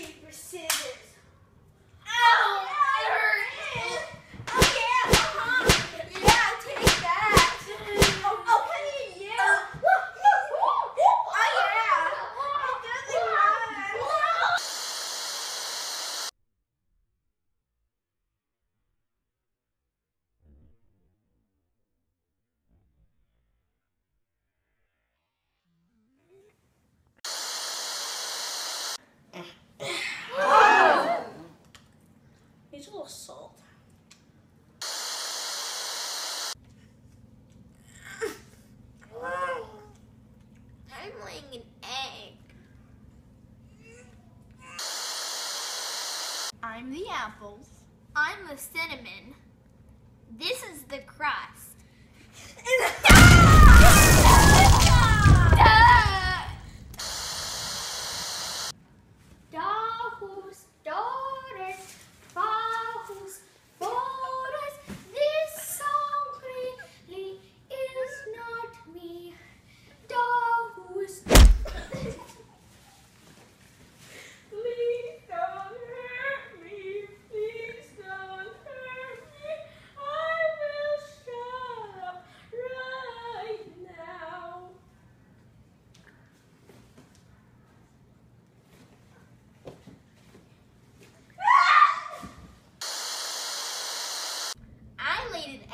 paper, scissors. I'm the apples. I'm the cinnamon. This is the crust.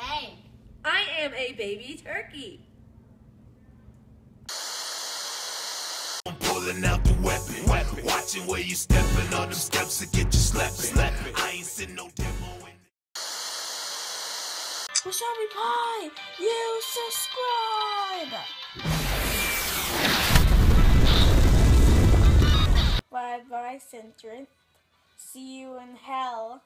I egg. I am a baby turkey. I'm pulling out the weapon. weapon. Watching where you stepping on them steps to get you slapping. slapping. I ain't seen no demo in Wasabi Pie, you subscribe. Bye bye, Centrin. See you in hell.